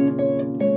Música